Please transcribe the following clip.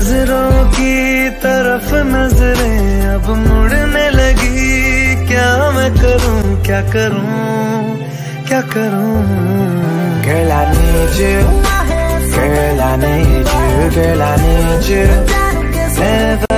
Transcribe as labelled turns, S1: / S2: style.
S1: पूछ लिए
S2: तेरी नज़रों की तरफ़ नज़रें अब मुड़ने लगी क्या मैं करूँ क्या करूँ क्या करूँ Girl I need you Girl I need you Girl I need you Never